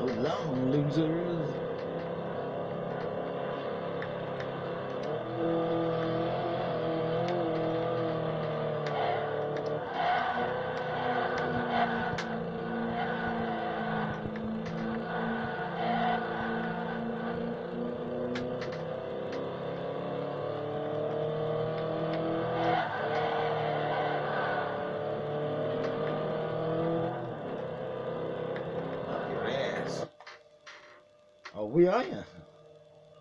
So long, losers. Oh, we are you?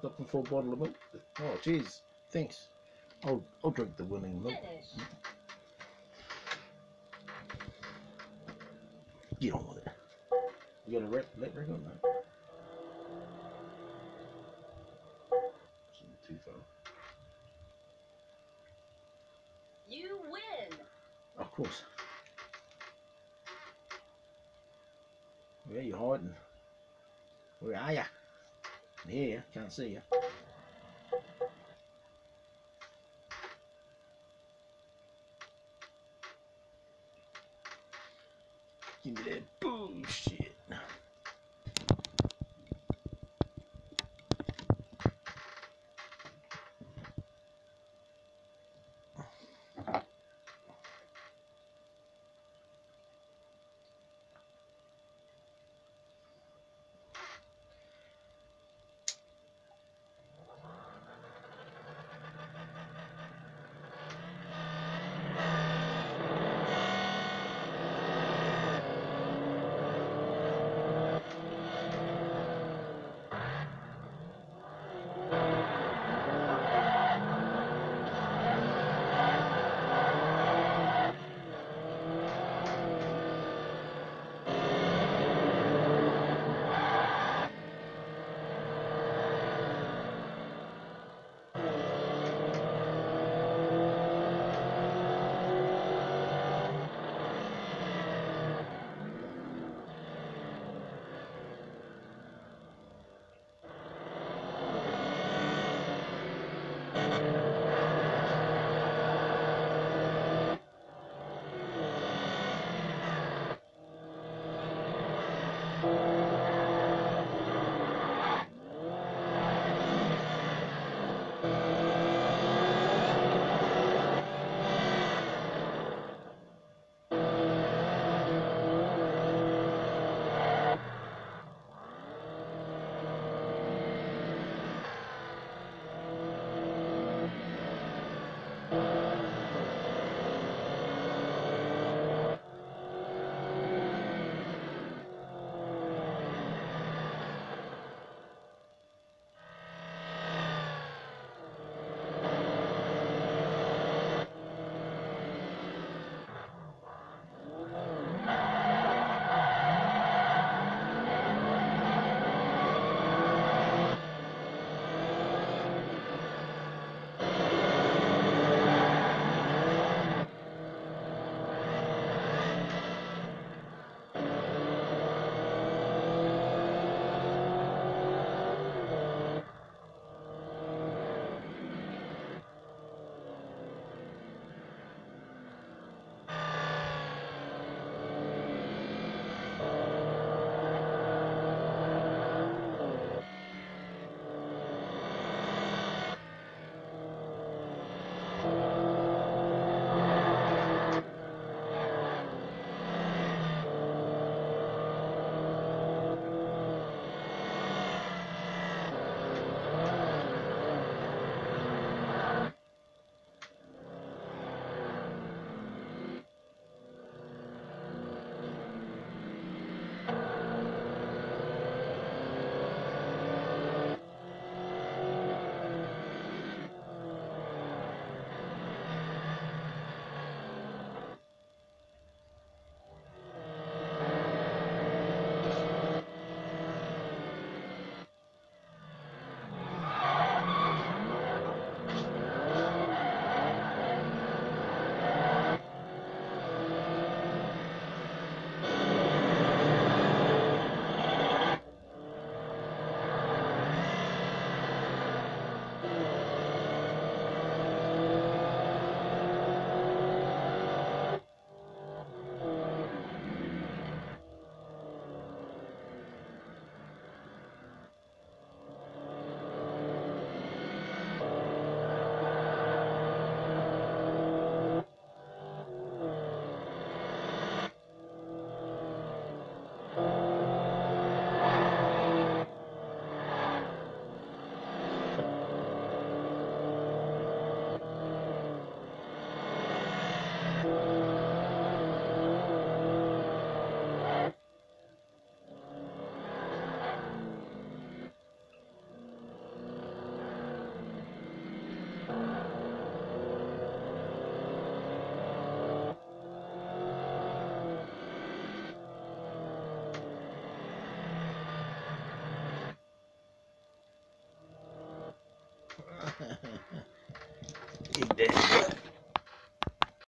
Looking for a bottle of milk? Oh, jeez. Thanks. I'll, I'll drink the winning milk. Get on with it. You got a red, red ring on that? Too far. You win. Of course. Where are you hiding? Where are ya? Here, can't see you. Give me that bullshit. de